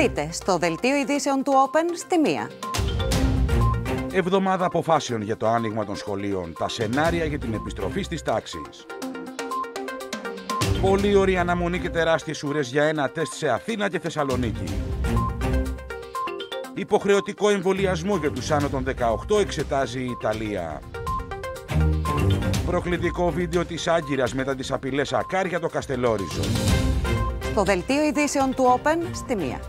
Δείτε στο δελτίο ειδήσεων του Open στη μία. Εβδομάδα αποφάσεων για το άνοιγμα των σχολείων, τα σενάρια για την επιστροφή στις τάξεις. Πολύ ωραία αναμονή και τεράστιες ουρές για ένα τεστ σε Αθήνα και Θεσσαλονίκη. Υποχρεωτικό εμβολιασμό για τους άνω των 18 εξετάζει η Ιταλία. Προκλητικό βίντεο της Άγκυρας μετά τις απειλές Ακάρ για το Καστελόριζο. Το δελτίο ειδήσεων του Open στη μία.